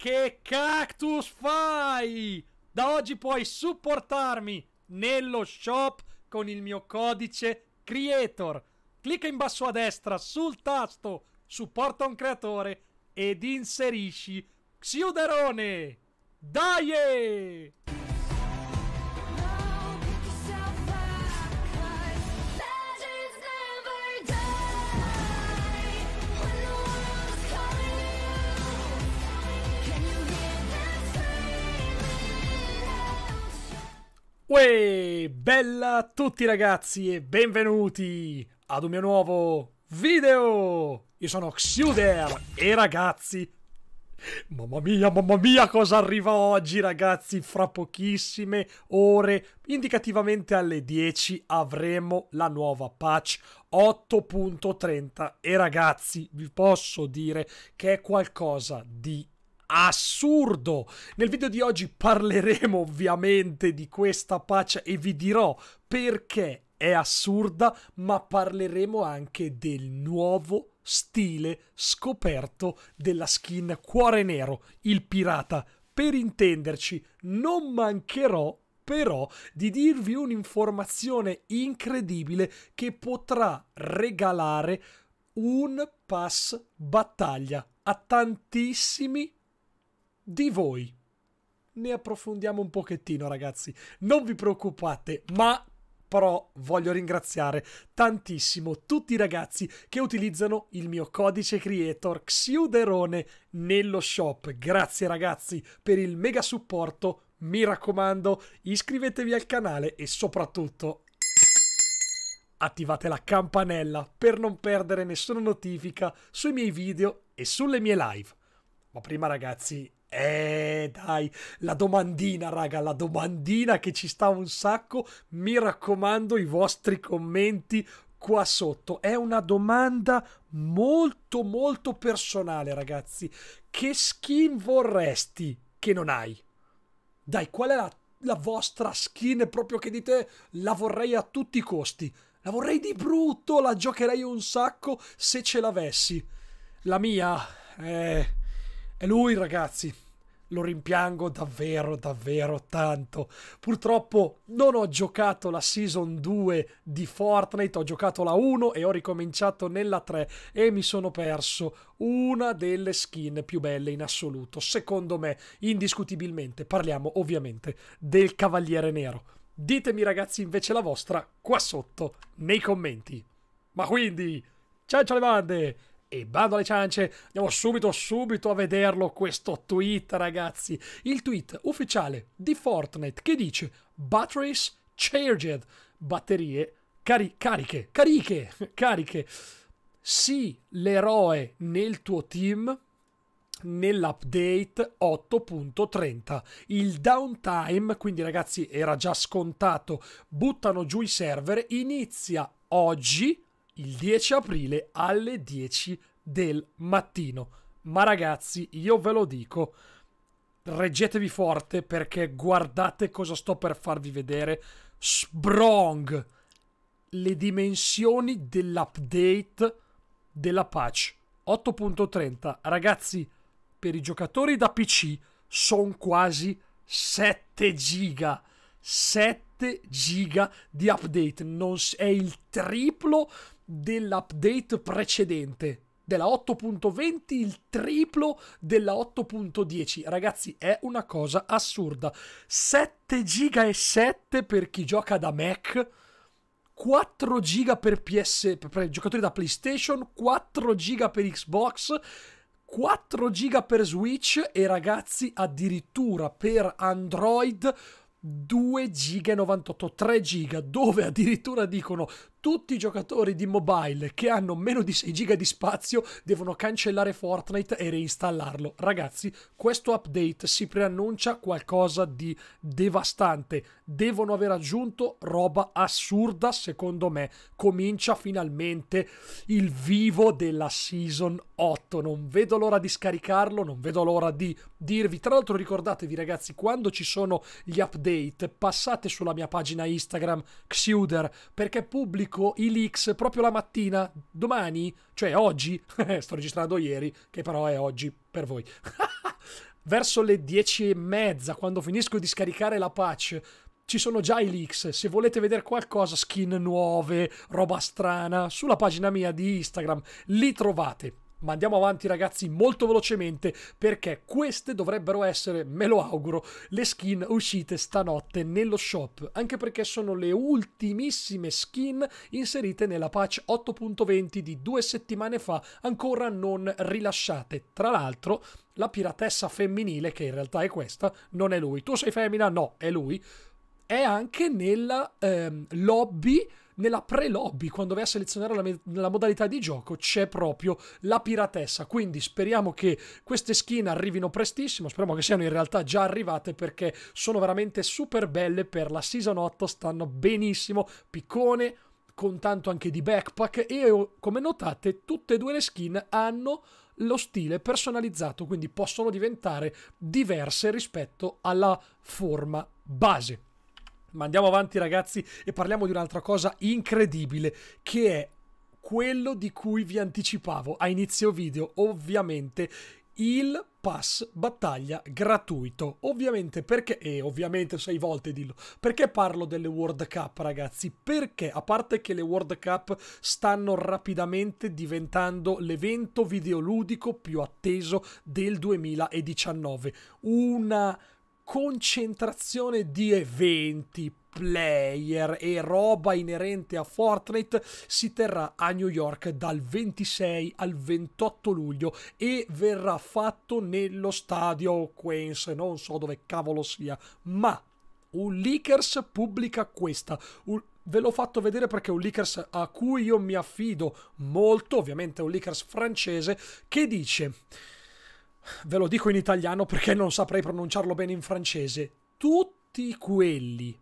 che cactus fai? Da oggi puoi supportarmi nello shop con il mio codice creator. Clicca in basso a destra sul tasto supporta un creatore ed inserisci Xiuderone. Dai! Uè, bella a tutti ragazzi e benvenuti ad un mio nuovo video! Io sono Xuder e ragazzi, mamma mia, mamma mia cosa arriva oggi ragazzi, fra pochissime ore, indicativamente alle 10 avremo la nuova patch 8.30 e ragazzi vi posso dire che è qualcosa di assurdo. Nel video di oggi parleremo ovviamente di questa patch e vi dirò perché è assurda, ma parleremo anche del nuovo stile scoperto della skin Cuore Nero, il pirata. Per intenderci, non mancherò però di dirvi un'informazione incredibile che potrà regalare un pass battaglia a tantissimi di voi. Ne approfondiamo un pochettino, ragazzi. Non vi preoccupate, ma però voglio ringraziare tantissimo tutti i ragazzi che utilizzano il mio codice creator Xiuderone nello shop. Grazie ragazzi per il mega supporto. Mi raccomando, iscrivetevi al canale e soprattutto attivate la campanella per non perdere nessuna notifica sui miei video e sulle mie live. Ma prima ragazzi, eh, dai, la domandina, raga, la domandina che ci sta un sacco. Mi raccomando, i vostri commenti qua sotto. È una domanda molto, molto personale, ragazzi. Che skin vorresti che non hai? Dai, qual è la, la vostra skin proprio che dite la vorrei a tutti i costi? La vorrei di brutto, la giocherei un sacco se ce l'avessi. La mia, eh è lui, ragazzi. Lo rimpiango davvero, davvero tanto. Purtroppo non ho giocato la season 2 di Fortnite, ho giocato la 1 e ho ricominciato nella 3 e mi sono perso una delle skin più belle in assoluto. Secondo me, indiscutibilmente, parliamo ovviamente del Cavaliere Nero. Ditemi ragazzi invece la vostra qua sotto nei commenti. Ma quindi, ciao ciao le bande! E bando alle ciance, andiamo subito subito a vederlo questo tweet ragazzi. Il tweet ufficiale di Fortnite che dice Batteries charged, batterie cari cariche, cariche, cariche. Sì, l'eroe nel tuo team nell'update 8.30. Il downtime, quindi ragazzi era già scontato, buttano giù i server, inizia oggi il 10 aprile alle 10 del mattino. Ma ragazzi, io ve lo dico, reggetevi forte perché guardate cosa sto per farvi vedere. Sbrong! Le dimensioni dell'update della patch 8.30. Ragazzi, per i giocatori da PC sono quasi 7 giga. 7 giga di update. Non è il triplo dell'update precedente. Della 8.20 il triplo della 8.10. Ragazzi, è una cosa assurda. 7 giga e 7 per chi gioca da Mac. 4 giga per PS per giocatori da PlayStation, 4 giga per Xbox, 4 giga per Switch e ragazzi addirittura per Android 2 giga e 98, 3 giga, dove addirittura dicono tutti i giocatori di mobile che hanno meno di 6 giga di spazio devono cancellare Fortnite e reinstallarlo. Ragazzi, questo update si preannuncia qualcosa di devastante. Devono aver aggiunto roba assurda, secondo me. Comincia finalmente il vivo della Season 8. Non vedo l'ora di scaricarlo, non vedo l'ora di dirvi. Tra l'altro ricordatevi ragazzi, quando ci sono gli update, passate sulla mia pagina Instagram, Xuder, perché pubblico pubblico i leaks proprio la mattina, domani, cioè oggi, sto registrando ieri, che però è oggi per voi. verso le 10 e mezza, quando finisco di scaricare la patch, ci sono già i leaks. Se volete vedere qualcosa, skin nuove, roba strana, sulla pagina mia di Instagram, li trovate. Ma andiamo avanti ragazzi molto velocemente perché queste dovrebbero essere, me lo auguro, le skin uscite stanotte nello shop, anche perché sono le ultimissime skin inserite nella patch 8.20 di due settimane fa, ancora non rilasciate. Tra l'altro, la piratessa femminile, che in realtà è questa, non è lui. Tu sei femmina? No, è lui. È anche nella ehm, lobby nella pre-lobby, quando vai a selezionare la, la, modalità di gioco, c'è proprio la piratessa. Quindi speriamo che queste skin arrivino prestissimo. Speriamo che siano in realtà già arrivate perché sono veramente super belle per la Season 8. Stanno benissimo. Piccone, con tanto anche di backpack. E come notate, tutte e due le skin hanno lo stile personalizzato, quindi possono diventare diverse rispetto alla forma base. Ma andiamo avanti ragazzi e parliamo di un'altra cosa incredibile che è quello di cui vi anticipavo a inizio video, ovviamente il pass battaglia gratuito. Ovviamente perché, e ovviamente sei volte dillo, perché parlo delle World Cup ragazzi? Perché a parte che le World Cup stanno rapidamente diventando l'evento videoludico più atteso del 2019, una concentrazione di eventi, player e roba inerente a Fortnite si terrà a New York dal 26 al 28 luglio e verrà fatto nello stadio Queens, non so dove cavolo sia, ma un leakers pubblica questa. Un, ve l'ho fatto vedere perché è un leakers a cui io mi affido molto, ovviamente è un leakers francese, che dice ve lo dico in italiano perché non saprei pronunciarlo bene in francese, tutti quelli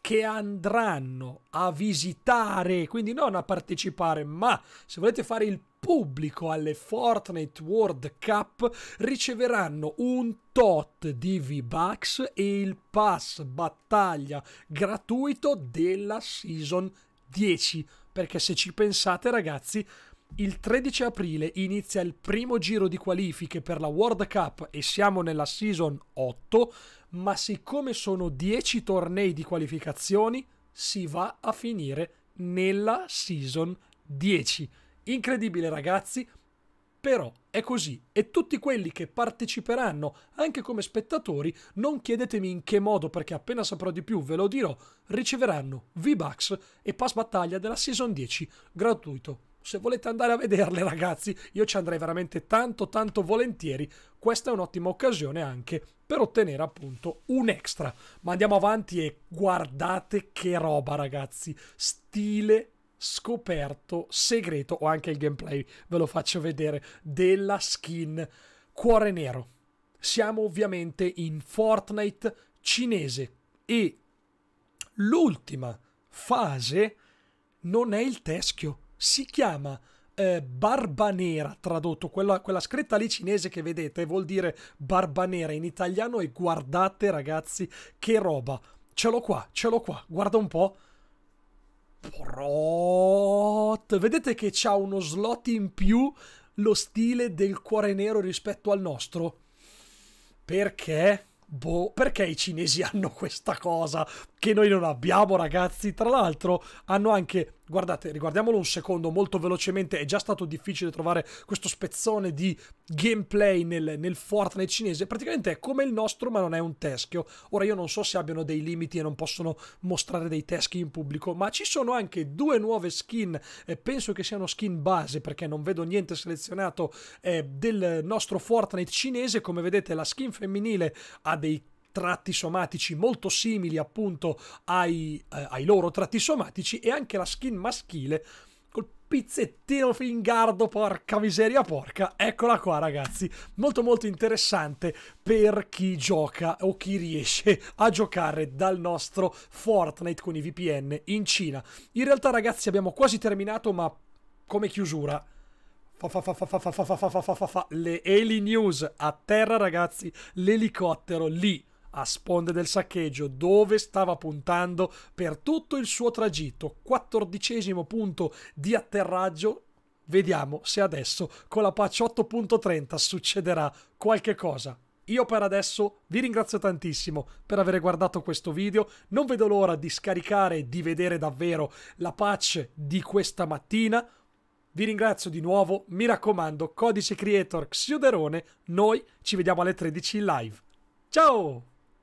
che andranno a visitare, quindi non a partecipare, ma se volete fare il pubblico alle Fortnite World Cup riceveranno un tot di V-Bucks e il pass battaglia gratuito della Season 10. Perché se ci pensate ragazzi, il 13 aprile inizia il primo giro di qualifiche per la World Cup e siamo nella Season 8, ma siccome sono 10 tornei di qualificazioni, si va a finire nella Season 10. Incredibile ragazzi, però è così e tutti quelli che parteciperanno anche come spettatori, non chiedetemi in che modo perché appena saprò di più ve lo dirò, riceveranno V-Bucks e pass battaglia della Season 10 gratuito se volete andare a vederle ragazzi, io ci andrei veramente tanto tanto volentieri. Questa è un'ottima occasione anche per ottenere appunto un extra. Ma andiamo avanti e guardate che roba ragazzi, stile scoperto segreto o anche il gameplay, ve lo faccio vedere, della skin Cuore Nero. Siamo ovviamente in Fortnite cinese e l'ultima fase non è il teschio si chiama eh, barba nera tradotto, quella, quella, scritta lì cinese che vedete vuol dire barba nera in italiano e guardate ragazzi che roba, ce l'ho qua, ce l'ho qua, guarda un po'. Prot. Vedete che c'ha uno slot in più lo stile del cuore nero rispetto al nostro? Perché? Boh, perché i cinesi hanno questa cosa che noi non abbiamo, ragazzi? Tra l'altro, hanno anche guardate, riguardiamolo un secondo molto velocemente, è già stato difficile trovare questo spezzone di gameplay nel, nel, Fortnite cinese, praticamente è come il nostro ma non è un teschio. Ora io non so se abbiano dei limiti e non possono mostrare dei teschi in pubblico, ma ci sono anche due nuove skin, eh, penso che siano skin base perché non vedo niente selezionato eh, del nostro Fortnite cinese, come vedete la skin femminile ha dei tratti somatici molto simili appunto ai, eh, ai loro tratti somatici e anche la skin maschile col pizzettino fingardo, porca miseria porca, eccola qua ragazzi, molto molto interessante per chi gioca o chi riesce a giocare dal nostro Fortnite con i VPN in Cina. In realtà ragazzi abbiamo quasi terminato ma come chiusura le Eli News a terra ragazzi, l'elicottero lì a sponde del saccheggio dove stava puntando per tutto il suo tragitto. Quattordicesimo punto di atterraggio. Vediamo se adesso con la patch 8.30 succederà qualche cosa. io per adesso vi ringrazio tantissimo per aver guardato questo video, non vedo l'ora di scaricare e di vedere davvero la patch di questa mattina. Vi ringrazio di nuovo, mi raccomando, codice creator Xiuderone, noi ci vediamo alle 13 in live. Ciao!